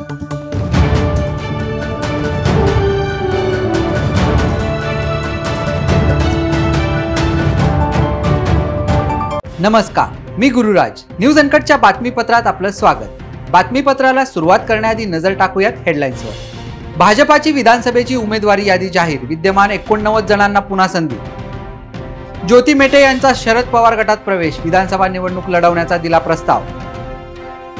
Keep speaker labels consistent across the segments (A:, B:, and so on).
A: नमस्कार मी गुरुराज. न्यूज अनकटच्या बातमीपत्रात आपलं स्वागत. बातमीपत्राला सुरुवात करण्याआधी नजर टाकूयात हेडलाईन्सवर भाजपाची विधानसभेची उमेदवारी यादी जाहीर विद्यमान एकोणनव्वद जणांना पुन्हा संधी. ज्योती मेटे यांचा शरद पवार गटात प्रवेश विधानसभा निवडणूक लढवण्याचा दिला प्रस्ताव.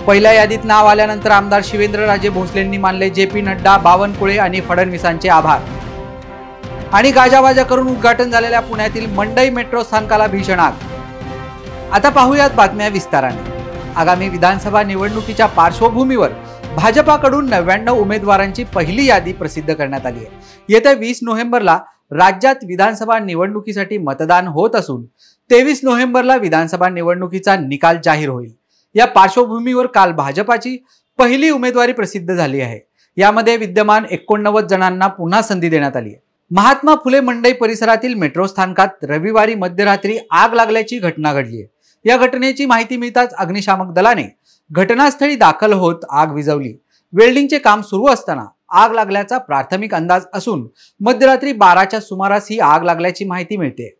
A: पहिल्या यादीत नाव आल्यानंतर आमदार शिवेंद्रराजे भोसलेंनी मानले जे पी नड्डा बावनकुळे आणि फडणवीसांचे आभार. आणि गाजावाजा करून उद्घाटन झालेल्या पुण्यातील मंडई मेट्रो स्थानकाला भीषण आग. आता पाहूयात बातम्या विस्ताराने. आगामी विधानसभा निवडणुकीच्या पार्श्वभूमीवर भाजपाकडून नव्याण्णव उमेदवारांची पहिली यादी प्रसिद्ध करण्यात आली आहे. येत्या वीस नोव्हेंबरला राज्यात विधानसभा निवडणुकीसाठी मतदान होत असून तेवीस नोव्हेंबरला विधानसभा निवडणुकीचा निकाल जाहीर होईल. या पार्श्वभूमीवर काल भाजपाची पहिली उमेदवारी प्रसिद्ध झाली आहे. यामध्ये विद्यमान एकोणनव्वद जणांना पुन्हा संधी देण्यात आली आहे. महात्मा फुले मंडई परिसरातील मेट्रो स्थानकात रविवारी मध्यरात्री आग लागल्याची घटना घडली आहे. या घटनेची माहिती मिळताच अग्निशामक दलाने घटनास्थळी दाखल होत आग विझवली. वेल्डिंगचे काम सुरू असताना आग लागल्याचा प्राथमिक अंदाज असून मध्यरात्री बाराच्या सुमारास ही आग लागल्याची माहिती मिळते.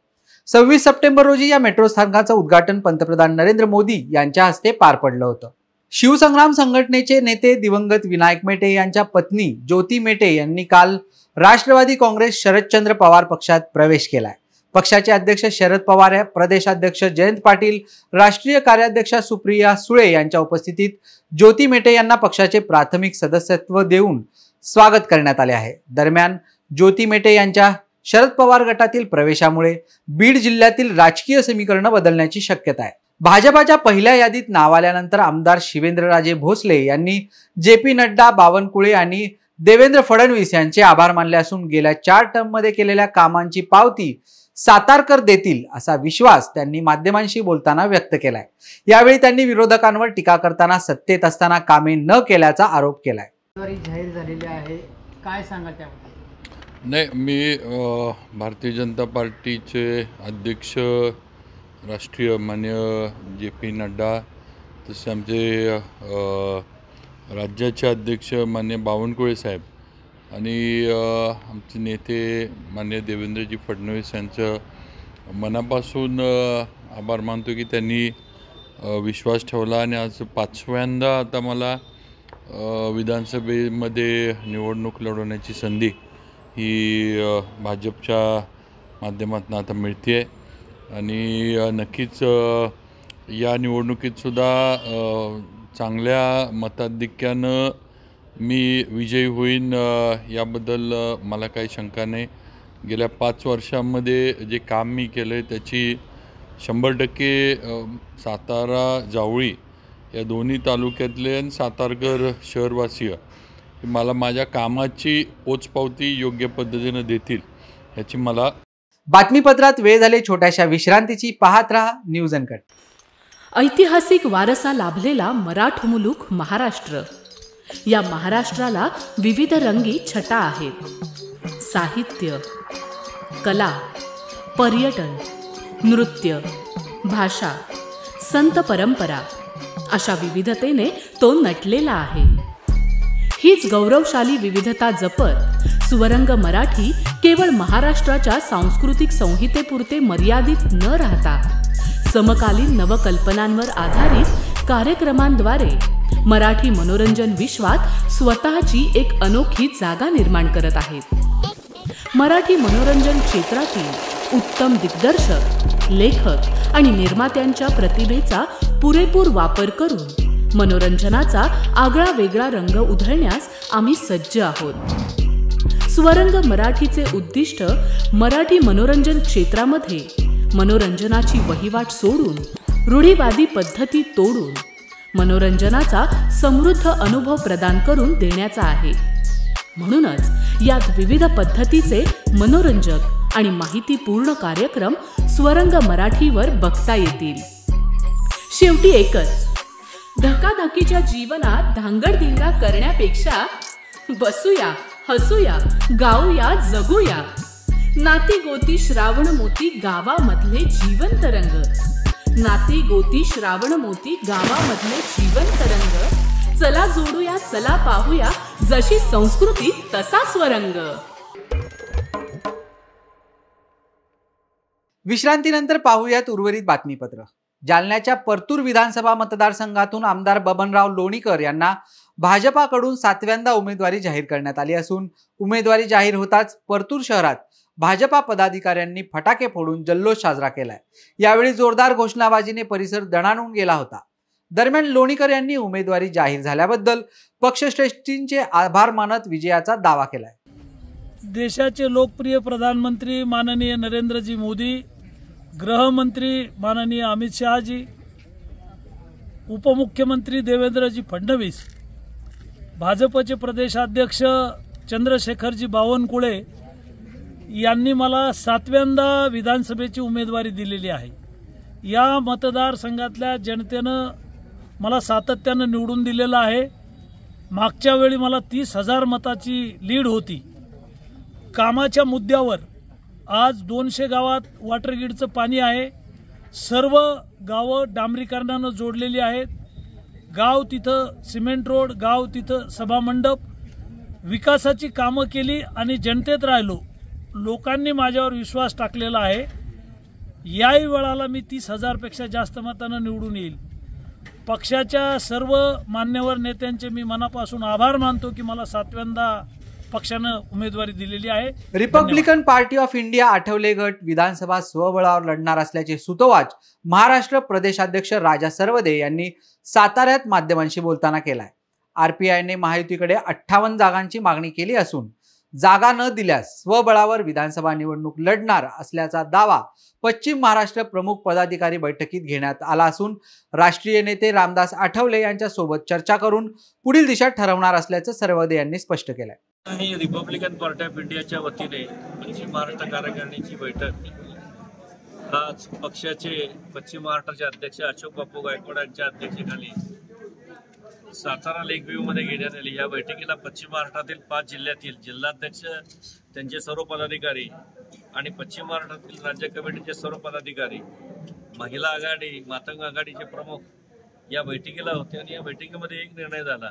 A: सव्वीस सप्टेंबर रोजी या मेट्रो स्थानकाचं उद्घाटन पंतप्रधान नरेंद्र मोदी यांच्या हस्ते पार पडलं होतं. शिवसंग्राम संघटनेचे नेते दिवंगत विनायक मेटे यांच्या पत्नी ज्योती मेटे यांनी काल राष्ट्रवादी काँग्रेस शरदचंद्र पवार पक्षात प्रवेश केलाय. पक्षाचे अध्यक्ष शरद पवार प्रदेशाध्यक्ष जयंत पाटील राष्ट्रीय कार्याध्यक्ष सुप्रिया सुळे यांच्या उपस्थितीत ज्योती मेटे यांना पक्षाचे प्राथमिक सदस्यत्व देऊन स्वागत करण्यात आले आहे. दरम्यान ज्योती मेटे यांच्या शरद पवार गटातील प्रवेशामुळे बीड जिल्ह्यातील राजकीय समीकरण बदलण्याची शक्यता आहे. भाजपाच्या पहिल्या यादीत नाव आल्यानंतर आमदार शिवेंद्रराजे भोसले यांनी जे पी नड्डा बावनकुळे आणि देवेंद्र फडणवीस यांचे आभार मानले असून गेल्या चार टर्ममध्ये केलेल्या कामांची पावती सातारकर देतील असा विश्वास त्यांनी माध्यमांशी बोलताना व्यक्त केलाय. यावेळी त्यांनी विरोधकांवर टीका करताना सत्तेत असताना कामे न केल्याचा आरोप केलाय.
B: जाहीर झालेली आहे. काय सांगा त्याबद्दल?
C: नाही मी भारतीय जनता पार्टीचे अध्यक्ष राष्ट्रीय मान्य जे पी नड्डा तसे आमचे राज्याचे अध्यक्ष मान्य बावनकुळे साहेब आणि आमचे नेते मान्य देवेंद्रजी फडणवीस यांचं मनापासून आभार मानतो की त्यांनी विश्वास ठेवला आणि आज पाचव्यांदा आता मला विधानसभेमध्ये निवडणूक लढवण्याची संधी ही भाजपच्या माध्यमातून आता मिळते आहे आणि नक्कीच या निवडणुकीतसुद्धा चांगल्या मताधिक्यानं मी विजयी होईन याबद्दल मला काही शंका नाही. गेल्या पाच वर्षामध्ये जे काम मी केलं आहे त्याची शंभर टक्के सातारा जावळी या दोन्ही तालुक्यातले आणि सातारकर शहरवासीय हे मला माझ्या कामाची पोचपावती योग्य पद्धतीनं देतील ह्याची मला
A: बातमीपत्रात वेळ झाले छोट्याशा विश्रांतीची. पाहत राहा न्यूज अनकट
D: ऐतिहासिक वारसा लाभलेला मराठ मुलूक महाराष्ट्र. या महाराष्ट्राला विविध रंगी छटा आहेत. साहित्य कला पर्यटन नृत्य भाषा संत परंपरा अशा विविधतेने तो नटलेला आहे. हीच गौरवशाली विविधता जपत सुवरंग मराठी केवळ महाराष्ट्राच्या सांस्कृतिक संहितेपुरते मर्यादित न राहता समकालीन नवकल्पनांवर आधारित कार्यक्रमांद्वारे मराठी मनोरंजन विश्वात स्वतःची एक अनोखी जागा निर्माण करत आहेत. मराठी मनोरंजन क्षेत्रातील उत्तम दिग्दर्शक लेखक आणि निर्मात्यांच्या प्रतिभेचा पुरेपूर वापर करून मनोरंजनाचा आगळा वेगळा रंग उधळण्यास आम्ही सज्ज आहोत. स्वरंग मराठीचे उद्दिष्ट मराठी मनोरंजन क्षेत्रामध्ये मनोरंजनाची वहिवाट सोडून रूढीवादी पद्धती तोडून मनोरंजनाचा समृद्ध अनुभव प्रदान करून देण्याचा आहे. म्हणूनच यात विविध पद्धतीचे मनोरंजक आणि माहितीपूर्ण कार्यक्रम स्वरंग मराठीवर बघता येतील. शेवटी एकच धकाधकीच्या जीवनात धांगडधिंगा करण्यापेक्षा बसूया हसूया गाऊया जगूया. नाती गोती श्रावण मोती गावामधले जीवन तरंग नाती गोती श्रावण मोती गावामधले जीवन तरंग चला जोडूया चला पाहूया जशी संस्कृती तसा स्वरंग.
A: विश्रांतीनंतर पाहूयात उर्वरित बातमीपत्र. जालन्याच्या परतूर विधानसभा मतदारसंघातून आमदार बबनराव लोणीकर यांना भाजपाकडून सातव्यांदा उमेदवारी जाहीर करण्यात आली असून उमेदवारी जाहीर होताच परतूर शहरात भाजपा पदाधिकाऱ्यांनी फटाके फोडून जल्लोष साजरा केलाय. यावेळी जोरदार घोषणाबाजीने परिसर दणाणून गेला होता. दरम्यान लोणीकर यांनी उमेदवारी जाहीर झाल्याबद्दल पक्षश्रेष्ठींचे आभार मानत विजयाचा दावा केलाय.
E: देशाचे लोकप्रिय प्रधानमंत्री माननीय नरेंद्रजी मोदी गृहमंत्री माननीय अमित शहाजी उपमुख्यमंत्री देवेंद्रजी फडणवीस भाजपचे प्रदेशाध्यक्ष चंद्रशेखरजी बावनकुळे यांनी मला सातव्यांदा विधानसभेची उमेदवारी दिलेली आहे. या मतदारसंघातल्या जनतेनं मला सातत्यानं निवडून दिलेलं आहे. मागच्या वेळी मला तीस हजार मताची लीड होती. कामाच्या मुद्द्यावर आज दोनशे गावात वॉटर ग्रीडचं पाणी आहे. सर्व गावं डांबरीकरणानं जोडलेली आहेत. गाव तिथं सिमेंट रोड गाव तिथं सभामंडप विकासाची कामं केली आणि जनतेत राहिलो. लोकांनी माझ्यावर विश्वास टाकलेला आहे. याही वेळाला मी तीस हजारपेक्षा जास्त मतानं निवडून येईल. पक्षाच्या सर्व मान्यवर नेत्यांचे मी मनापासून आभार मानतो की मला सातव्यांदा पक्षानं उमेदवारी दिलेली आहे.
A: Republican Party of India Athawale गट विधानसभा स्वबळावर लढणार असल्याचे सुतोवाच महाराष्ट्र प्रदेशाध्यक्ष राजा सर्वदे यांनी साताऱ्यात माध्यमांशी बोलताना केलाय. आरपीआयने महायुतीकडे अठ्ठावन्न जागांची मागणी केली असून जागा न दिल्यास स्वबळावर विधानसभा निवडणूक लढणार असल्याचा दावा पश्चिम महाराष्ट्र प्रमुख पदाधिकारी बैठकीत घेण्यात आला असून राष्ट्रीय नेते रामदास आठवले यांच्यासोबत चर्चा करून पुढील दिशा ठरवणार असल्याचं सर्वदे यांनी स्पष्ट केलंय.
F: ही रिपब्लिकन पार्टी ऑफ इंडियाच्या वतीने पश्चिम महाराष्ट्र कार्यकारिणीची बैठक. आज पक्षाचे पश्चिम महाराष्ट्राचे अध्यक्ष अशोक बापू गायकवाड यांच्या अध्यक्षतेखाली सातारा लेक व्ह्यू मध्ये घेण्यात आली या बैठकीला पश्चिम महाराष्ट्रातील पाच जिल्ह्यातील जिल्हाध्यक्ष त्यांचे सर्व पदाधिकारी आणि पश्चिम महाराष्ट्रातील राज्य कमिटीचे सर्व पदाधिकारी महिला आघाडी मातंग आघाडीचे प्रमुख या बैठकीला होते आणि या बैठकीमध्ये एक निर्णय झाला.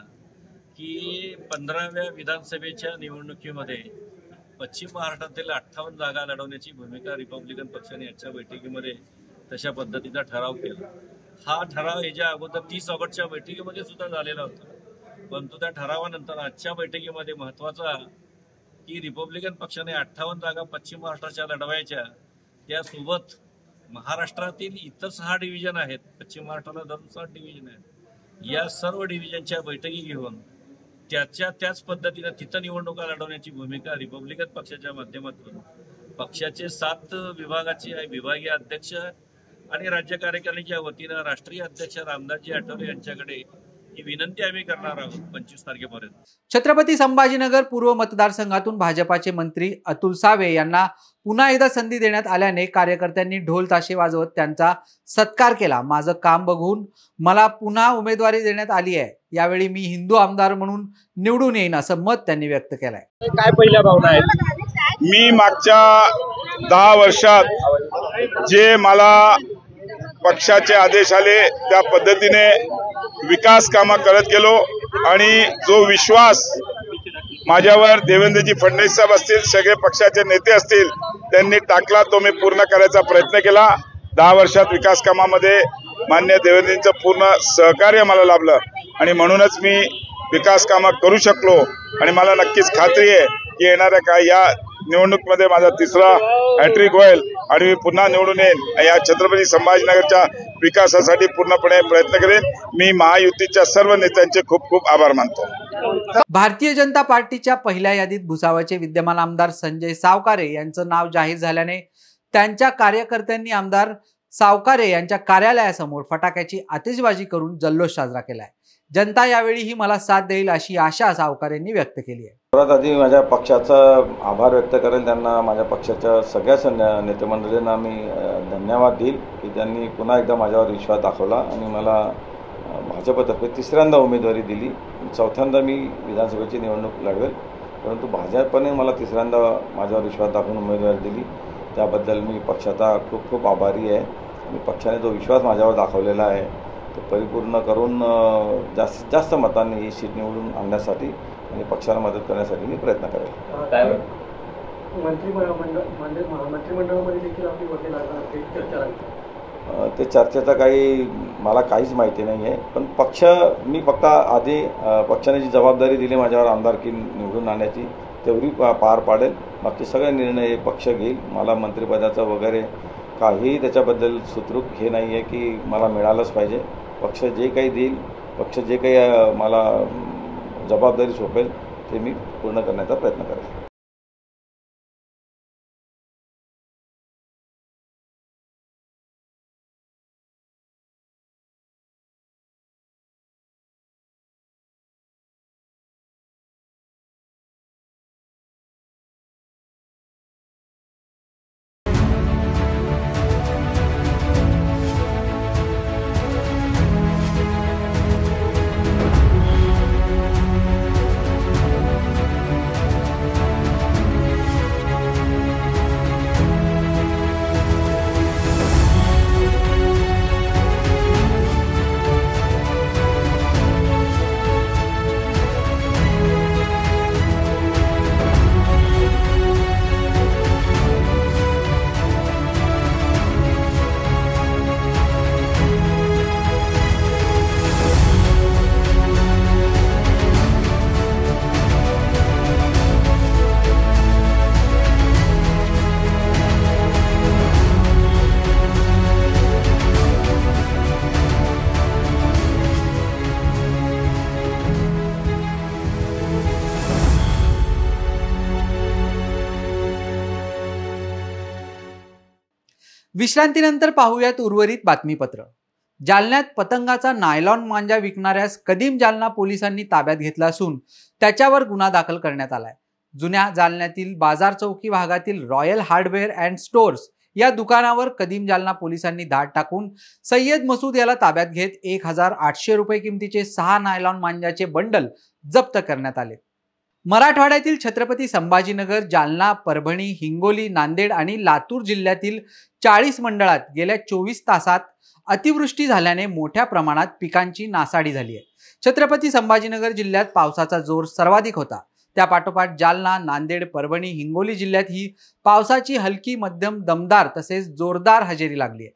F: की पंधराव्या विधानसभेच्या निवडणुकीमध्ये पश्चिम महाराष्ट्रातील अठ्ठावन्न जागा लढवण्याची भूमिका रिपब्लिकन पक्षाने आजच्या बैठकीमध्ये तशा पद्धतीचा ठराव केला. हा ठराव याच्या अगोदर तीस ऑगस्टच्या बैठकीमध्ये सुद्धा झालेला होता. परंतु त्या ठरावानंतर आजच्या बैठकीमध्ये महत्त्वाचा की रिपब्लिकन पक्षाने अठ्ठावन्न जागा पश्चिम महाराष्ट्राच्या लढवायच्या. त्यासोबत महाराष्ट्रातील इतर सहा डिव्हिजन आहेत. पश्चिम महाराष्ट्राला धरून सात डिव्हिजन आहेत. या सर्व डिव्हिजनच्या बैठकी घेऊन त्याच्या त्याच पद्धतीनं तिथं निवडणुका लढवण्याची भूमिका रिपब्लिकन पक्षाच्या माध्यमातून. पक्षाचे सात विभागाचे विभागीय अध्यक्ष आणि राज्य कार्यकारिणीच्या वतीनं राष्ट्रीय अध्यक्ष रामदासजी आठवले यांच्याकडे ही विनंती आम्ही करणार आहोत पंचवीस तारखेपर्यंत.
A: छत्रपती संभाजीनगर पूर्व मतदारसंघातून भाजपाचे मंत्री अतुल सावे यांना पुन्हा एकदा संधी देण्यात आल्याने कार्यकर्त्यांनी ढोल ताशे वाजवत त्यांचा सत्कार केला. माझं काम बघून मला पुन्हा उमेदवारी देण्यात आली आहे. यावेळी मी हिंदू आमदार म्हणून निवडून येईन असं मत त्यांनी व्यक्त केलंय.
F: काय पहिल्या भावना आहेत?
G: मी मागच्या दहा वर्षात जे मला पक्षाचे आदेश आले त्या पद्धतीने विकास कामं करत गेलो. आणि जो विश्वास माझ्यावर देवेंद्रजी फडणवीस साहेब असतील सगळे पक्षाचे नेते असतील त्यांनी टाकला तो मी पूर्ण करायचा प्रयत्न केला. दहा वर्षात विकास कामामध्ये मान्य देवेंद्रजींचं पूर्ण सहकार्य मला लाभलं. आणि म्हणूनच मी विकास कामं करू शकलो. आणि मला नक्कीच खात्री आहे की येणाऱ्या काय या निवडणुकीमध्ये माझा तिसरा हॅट्रिक होईल आणि मी पुन्हा निवडून येईन. या छत्रपती संभाजीनगरच्या विकासासाठी पूर्णपणे प्रयत्न करेन. मी महायुतीच्या सर्व नेत्यांचे खूप खूप आभार मानतो.
A: भारतीय जनता पार्टीच्या पहिल्या यादीत भुसावळचे विद्यमान आमदार संजय सावकारे यांचं नाव जाहीर झाल्याने त्यांच्या कार्यकर्त्यांनी आमदार सावकारे यांच्या कार्यालयासमोर फटाक्याची आतिषबाजी करून जल्लोष साजरा केलाय. जनता यावेळीही मला साथ देईल अशी आशा सावकारेंनी व्यक्त केली आहे.
H: सर्वात आधी माझ्या पक्षाचा आभार व्यक्त करेल त्यांना माझ्या पक्षाच्या सगळ्याच नेतेमंडळींना मी धन्यवाद देईल की त्यांनी पुन्हा एकदा माझ्यावर विश्वास दाखवला आणि मला भाजपतर्फे तिसऱ्यांदा उमेदवारी दिली. चौथ्यांदा मी विधानसभेची निवडणूक लढवेल. परंतु भाजपने मला तिसऱ्यांदा माझ्यावर विश्वास दाखवून उमेदवारी दिली. त्याबद्दल मी पक्षाचा खूप खूप आभारी आहे. आणि पक्षाने जो विश्वास माझ्यावर दाखवलेला आहे तो परिपूर्ण करून जास्तीत जास्त मतांनी ही सीट निवडून आणण्यासाठी आणि पक्षाला मदत करण्यासाठी मी प्रयत्न करेल.
I: ते
H: चर्चेचं काही मला काहीच माहिती नाही आहे पण पक्ष मी फक्त आधी पक्षाने जी जबाबदारी दिली माझ्यावर आमदारकी निवडून आणण्याची तेवढी पा पार पाडेल. बाकी सगळे निर्णय हे पक्ष घेईल. मला मंत्रिपदाचं वगैरे काहीही त्याच्याबद्दल सुतरूक हे नाही आहे की मला मिळालंच पाहिजे. पक्ष जे काही देईल पक्ष जे काही मला जबाबदारी सोपेल ते मी पूर्ण करण्याचा प्रयत्न करेल
A: विश्रांतीनंतर पाहूयात उर्वरित बातमीपत्र. जालन्यात पतंगाचा नायलॉन मांजा विकणाऱ्यास कदीम जालना पोलिसांनी ताब्यात घेतला असून त्याच्यावर गुन्हा दाखल करण्यात आलाय. जुन्या जालन्यातील बाजार चौकी भागातील रॉयल हार्डवेअर अँड स्टोअर्स या दुकानावर कदीम जालना पोलिसांनी धाड टाकून सय्यद मसूद याला ताब्यात घेत एक हजार आठशे रुपये किमतीचे सहा नायलॉन मांजाचे बंडल जप्त करण्यात आले. मराठवाड्यातील छत्रपती संभाजीनगर जालना परभणी हिंगोली नांदेड आणि लातूर जिल्ह्यातील चाळीस मंडळात गेल्या चोवीस तासात अतिवृष्टी झाल्याने मोठ्या प्रमाणात पिकांची नासाडी झाली आहे. छत्रपती संभाजीनगर जिल्ह्यात पावसाचा जोर सर्वाधिक होता. त्यापाठोपाठ जालना नांदेड परभणी हिंगोली जिल्ह्यात ही पावसाची हलकी मध्यम दमदार तसेच जोरदार हजेरी लागली आहे.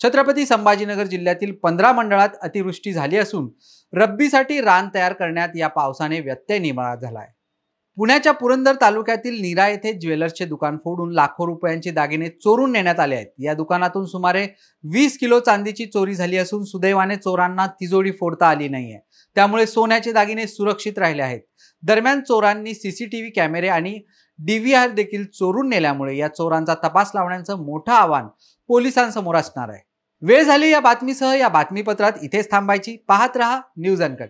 A: छत्रपती संभाजीनगर जिल्ह्यातील पंधरा मंडळात अतिवृष्टी झाली असून रब्बीसाठी रान तयार करण्यात या पावसाने व्यत्यय निर्माण झाला आहे. पुण्याच्या पुरंदर तालुक्यातील नीरा येथे ज्वेलर्सचे दुकान फोडून लाखो रुपयांचे दागिने चोरून नेण्यात आले आहेत. या दुकानातून सुमारे वीस किलो चांदीची चोरी झाली असून सुदैवाने चोरांना तिजोरी फोडता आली नाहीये. त्यामुळे सोन्याचे दागिने सुरक्षित राहिले आहेत. दरम्यान चोरांनी सीसीटीव्ही कॅमेरे आणि डीव्हीआर देखील चोरून नेल्यामुळे या चोरांचा तपास लावण्याचं मोठं आव्हान पोलिसांसमोर असणार आहे. वेळ झाली या बातमीसह या बातमीपत्रात इथेच थांबायची. पाहत रहा न्यूज अनकट.